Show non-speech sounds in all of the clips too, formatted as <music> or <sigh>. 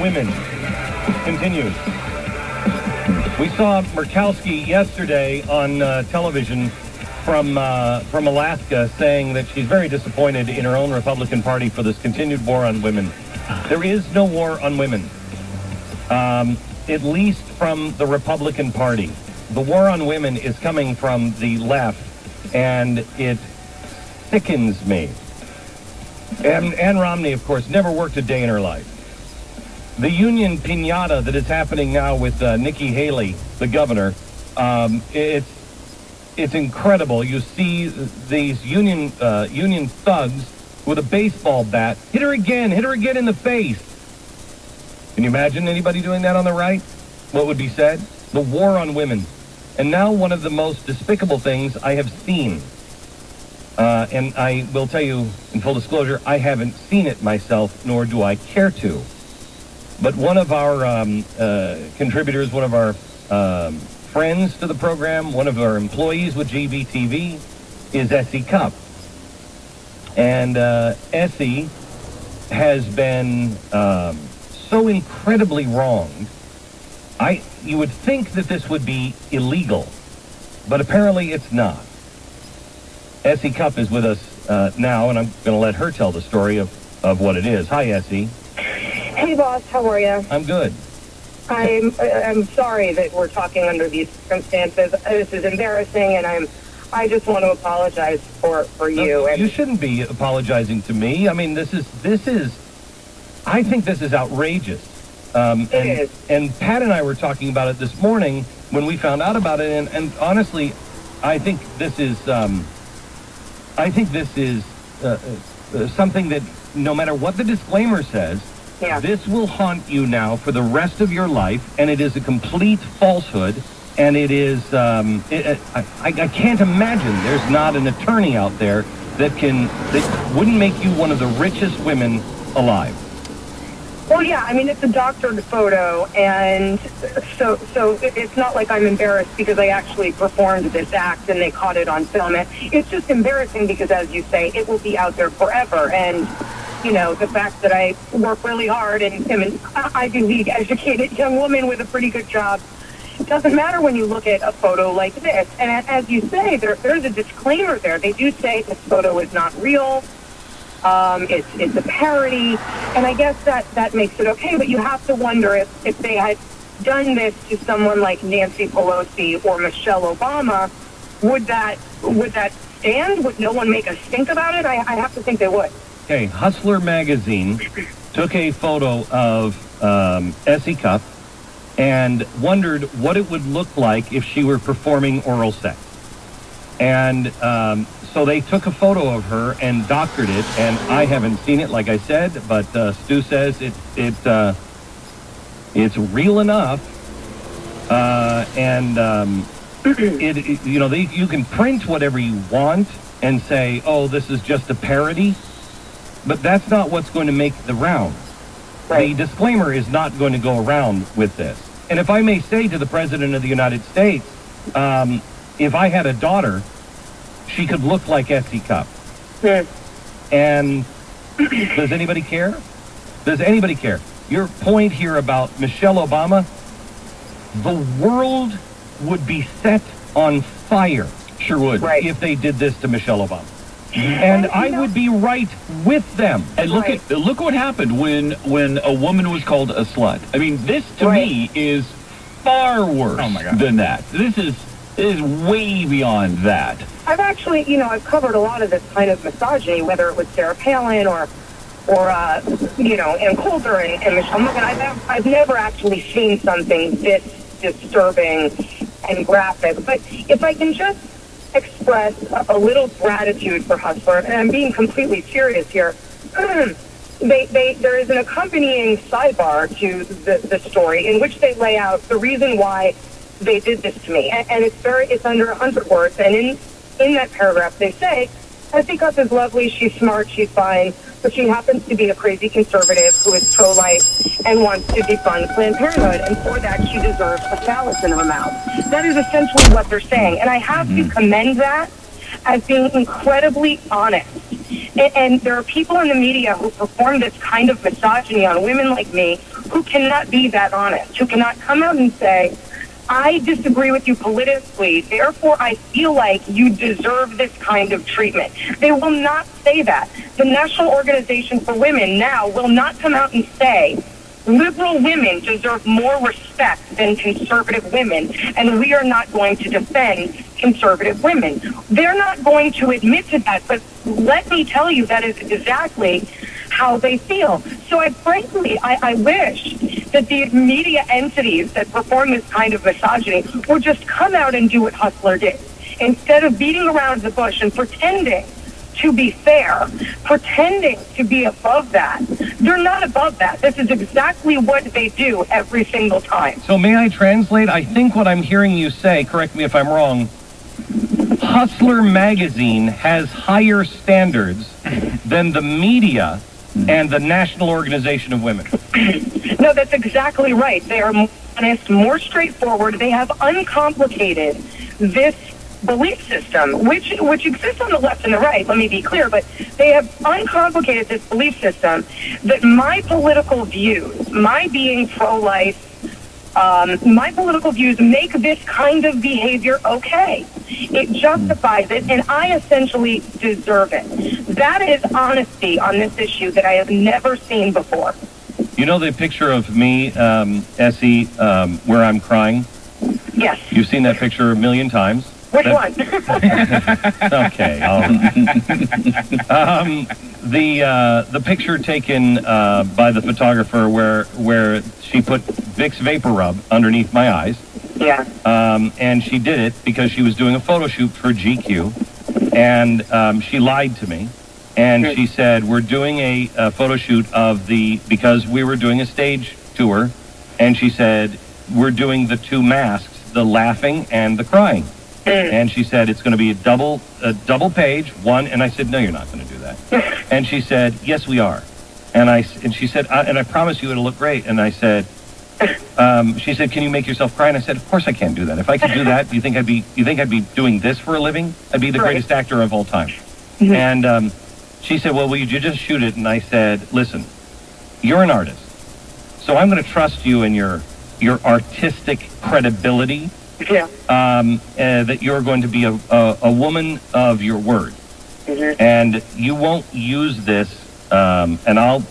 women continues. We saw Murkowski yesterday on uh, television from uh, from Alaska saying that she's very disappointed in her own Republican Party for this continued war on women. There is no war on women, um, at least from the Republican Party. The war on women is coming from the left, and it sickens me. And Ann Romney, of course, never worked a day in her life. The union pinata that is happening now with uh, Nikki Haley, the governor, um, it's it's incredible. You see these union uh, union thugs with a baseball bat hit her again, hit her again in the face. Can you imagine anybody doing that on the right? What would be said? The war on women. And now one of the most despicable things I have seen. Uh, and I will tell you, in full disclosure, I haven't seen it myself, nor do I care to. But one of our um, uh, contributors, one of our um, friends to the program, one of our employees with GBTV, is Essie Cupp. And uh, Essie has been um, so incredibly wronged. I, you would think that this would be illegal, but apparently it's not. Essie Cupp is with us uh, now, and I'm going to let her tell the story of, of what it is. Hi, Essie. Hey, boss. How are you? I'm good. I'm I'm sorry that we're talking under these circumstances. This is embarrassing, and I'm I just want to apologize for for you. No, and you shouldn't be apologizing to me. I mean, this is this is. I think this is outrageous. Um, It and, is. and Pat and I were talking about it this morning when we found out about it, and, and honestly, I think this is. Um, I think this is uh, uh, something that no matter what the disclaimer says, Yeah. this will haunt you now for the rest of your life, and it is a complete falsehood. And it is, um, it, I, I I can't imagine there's not an attorney out there that can, that wouldn't make you one of the richest women alive. well, yeah. I mean, it's a doctored photo, and so so it's not like I'm embarrassed because I actually performed this act and they caught it on film. It's just embarrassing because, as you say, it will be out there forever. And you know, the fact that I work really hard and am an Ivy League educated young woman with a pretty good job. It doesn't matter when you look at a photo like this. And as you say, there, there's a disclaimer there. They do say this photo is not real. Um, it's, it's a parody. And I guess that, that makes it okay. But you have to wonder if, if they had done this to someone like Nancy Pelosi or Michelle Obama, would that, would that stand? Would no one make a stink about it? I, I have to think they would. Okay, Hustler magazine took a photo of um, Essie Cupp and wondered what it would look like if she were performing oral sex. And um, so they took a photo of her and doctored it, and I haven't seen it, like I said, but uh, Stu says it it uh, it's real enough, uh, and um, it, it you know they, you can print whatever you want and say, oh, this is just a parody, but that's not what's going to make the rounds. Right. The disclaimer is not going to go around with this. And if I may say to the President of the United States, um, if I had a daughter, she could look like Essie Cupp. Hmm. And does anybody care? Does anybody care? Your point here about Michelle Obama, the world would be set on fire. Sure would. Right. If they did this to Michelle Obama. And I would be right with them. And look Right. at look what happened when when a woman was called a slut. I mean, this to Right. me is far worse Oh, my God. than that. This is is way beyond that. I've actually, you know, I've covered a lot of this kind of misogyny, whether it was Sarah Palin or, or uh, you know, Ann Coulter and, and Michelle Malkin. I've, I've never actually seen something this disturbing and graphic. But if I can just express a, little gratitude for Hustler, and I'm being completely serious here. <clears throat> They, they, there is an accompanying sidebar to the, the story in which they lay out the reason why they did this to me, and, and it's very it's under a hundred words. And in in that paragraph, they say, "Essie Cupp is lovely. She's smart. She's fine, but she happens to be a crazy conservative who is pro-life and wants to defund Planned Parenthood, and for that, she deserves a phallus in her mouth." That is essentially what they're saying, and I have to mm-hmm. commend that as being incredibly honest. And, and there are people in the media who perform this kind of misogyny on women like me who cannot be that honest, who cannot come out and say, I disagree with you politically, therefore I feel like you deserve this kind of treatment. They will not say that. The National Organization for Women now will not come out and say, liberal women deserve more respect than conservative women, and we are not going to defend conservative women. They're not going to admit to that, but let me tell you, that is exactly how they feel. So I frankly, I, I wish that the media entities that perform this kind of misogyny would just come out and do what Hustler did. Instead of beating around the bush and pretending to be fair, pretending to be above that. They're not above that. This is exactly what they do every single time. So may I translate? I think what I'm hearing you say, correct me if I'm wrong, Hustler magazine has higher standards than the media and the National Organization of Women. <coughs> no, that's exactly right. They are more honest, more straightforward. They have uncomplicated this belief system, which which exists on the left and the right. Let me be clear, but they have uncomplicated this belief system that my political views, my being pro-life, um, my political views make this kind of behavior okay. It justifies it, and I essentially deserve it. That is honesty on this issue that I have never seen before. You know the picture of me, um, Essie, um, where I'm crying? Yes. You've seen that picture a million times. Which one? <laughs> <laughs> okay. <laughs> um, the uh, the picture taken uh, by the photographer where where she put Vicks VapoRub underneath my eyes. Yeah. Um, and she did it because she was doing a photo shoot for GQ, and um, she lied to me. And she said, "We're doing a, a photo shoot of the because we were doing a stage tour," and she said, "We're doing the two masks, the laughing and the crying." And she said, it's going to be a double, a double page, one. And I said, no, you're not going to do that. <laughs> and she said, yes, we are. And I, and she said, uh, and I promise you it'll look great. And I said, um, she said, can you make yourself cry? And I said, of course I can't do that. If I could do that, do you think I'd be, you think I'd be doing this for a living? I'd be the Right. greatest actor of all time. And um, she said, well, will you just shoot it? And I said, listen, you're an artist. So I'm going to trust you in your, your artistic credibility yeah. um, uh, that you're going to be a, a, a woman of your word, Mhm. and you won't use this. Um, and I'll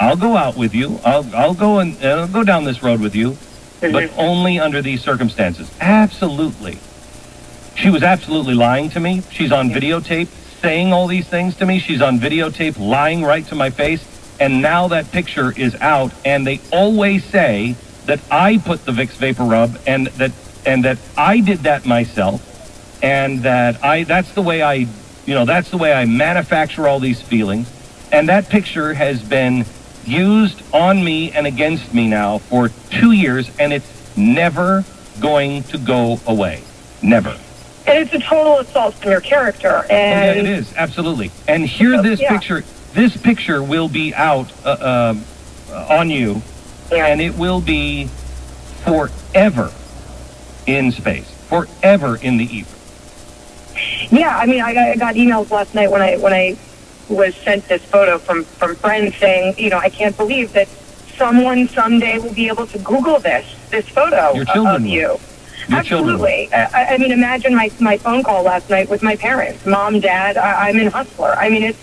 I'll go out with you. I'll I'll go and uh, I'll go down this road with you, but only under these circumstances. Absolutely. She was absolutely lying to me. She's on videotape saying all these things to me. She's on videotape lying right to my face. And now that picture is out, and they always say that I put the Vicks VapoRub and that and that I did that myself, and that I that's the way I you know that's the way I manufacture all these feelings. And that picture has been used on me and against me now for two years, and it's never going to go away. Never. And it's a total assault on your character. Oh, yeah, And it is absolutely. And here, this Yeah. picture, this picture will be out uh, um, uh, on you, Yeah. and it will be forever in space, forever in the ether. Yeah, I mean, I got, I got emails last night when I when I was sent this photo from from friends saying, you know, I can't believe that someone someday will be able to Google this this photo of- of will. you. Your. Absolutely. I, I mean, imagine my my phone call last night with my parents, mom, dad. I, I'm in Hustler. I mean, it's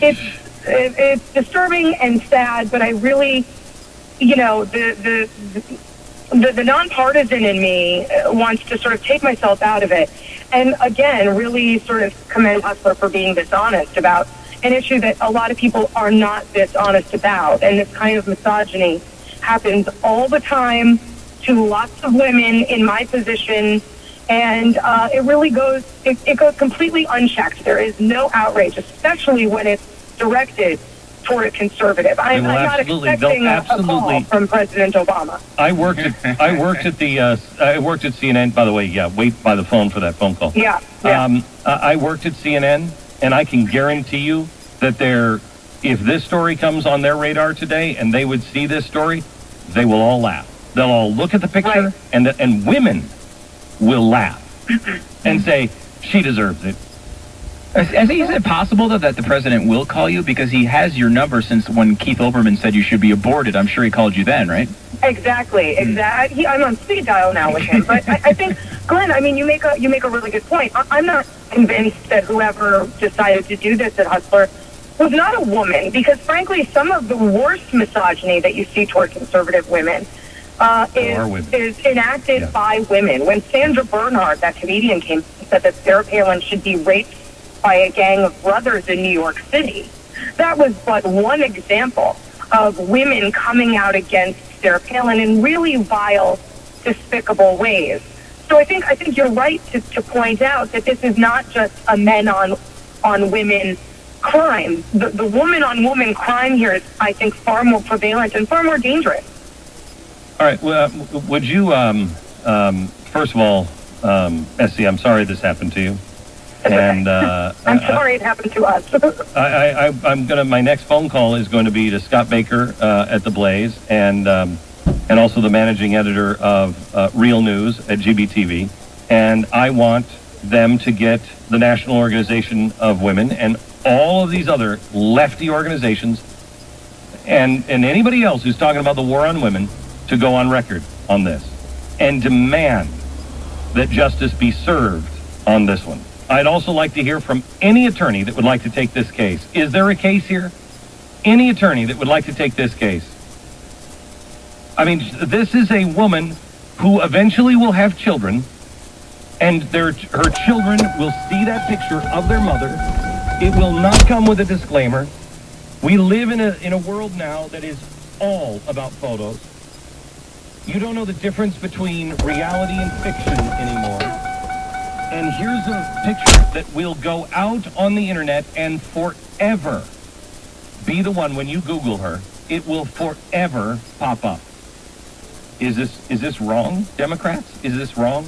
it's it's disturbing and sad, but I really, you know, the the. the the, the nonpartisan in me uh, wants to sort of take myself out of it. And again, really sort of commend Hustler for being dishonest about an issue that a lot of people are not dishonest about. And this kind of misogyny happens all the time to lots of women in my position. And uh, it really goes, it, it goes completely unchecked. There is no outrage, especially when it's directed toward a conservative. I'm, I'm not expecting a, a call from President Obama. I worked at I worked at the uh, I worked at CNN. By the way, yeah, wait by the phone for that phone call. Yeah, yeah. Um, I I worked at CNN, and I can guarantee you that they're, if this story comes on their radar today and they would see this story, they will all laugh. They'll all look at the picture, Right. and the, and women will laugh <laughs> and say she deserves it. Is, is it possible though that the president will call you because he has your number since when Keith Olbermann said you should be aborted? I'm sure he called you then, right? Exactly, hmm. exactly. I'm on speed dial now with him, but I, I think, Glenn, I mean, you make a you make a really good point. I, I'm not convinced that whoever decided to do this at Hustler was not a woman, because frankly, some of the worst misogyny that you see toward conservative women uh, Are women. is, is enacted Yeah. by women. When Sandra Bernhard, that comedian, came and said that Sarah Palin should be raped by a gang of brothers in New York City, that was but one example of women coming out against Sarah Palin in really vile, despicable ways. So I think I think you're right to, to point out that this is not just a men on on women crime. The, the woman on woman crime here is, I think, far more prevalent and far more dangerous. All right. Well, uh, would you, um, um, first of all, um, Essie, I'm sorry this happened to you. And uh, <laughs> I'm I- sorry it happened to us. <laughs> I, I, I, I'm gonna. My next phone call is going to be to Scott Baker uh, at the Blaze, and um, and also the managing editor of uh, Real News at GBTV. And I want them to get the National Organization of Women and all of these other lefty organizations, and and anybody else who's talking about the war on women, to go on record on this and demand that justice be served on this one. I'd also like to hear from any attorney that would like to take this case. Is there a case here? Any attorney that would like to take this case? I mean, this is a woman who eventually will have children, and their her children will see that picture of their mother. It will not come with a disclaimer. We live in a in a world now that is all about photos. You don't know the difference between reality and fiction anymore. And here's a picture that will go out on the internet and forever be the one when you Google her. It will forever pop up. Is this is this wrong, Democrats? Is this wrong?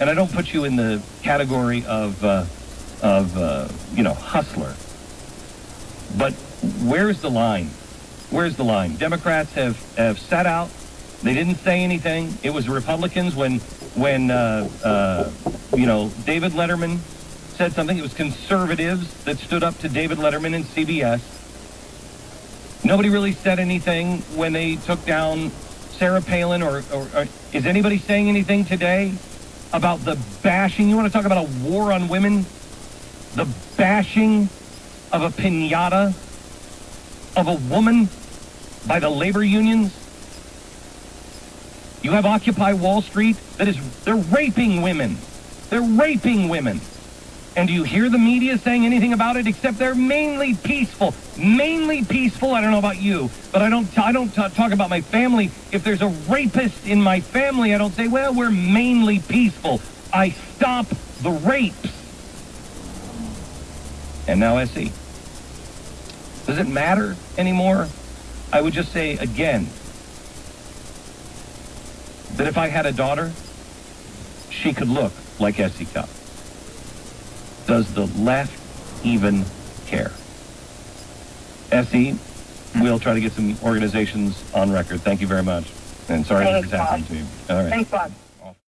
And I don't put you in the category of uh, of uh, you know hustler. But where's the line? Where's the line? Democrats have have sat out. They didn't say anything. It was Republicans when when uh, uh, you know David Letterman said something. It was conservatives that stood up to David Letterman and CBS. Nobody really said anything when they took down Sarah Palin, or, or, or is anybody saying anything today about the bashing? You want to talk about a war on women? The bashing of a pinata of a woman by the labor unions? You have Occupy Wall Street that is, they're raping women. They're raping women. And do you hear the media saying anything about it except they're mainly peaceful? Mainly peaceful. I don't know about you, but I don't, I don't talk about my family. If there's a rapist in my family, I don't say, well, we're mainly peaceful. I stop the rapes. And now SE. Does it matter anymore? I would just say again that if I had a daughter, she could look like Essie Cupp. Does the left even care? Essie, we'll try to get some organizations on record. Thank you very much. And sorry Thanks, this happened to you. All right. Thanks, Bob.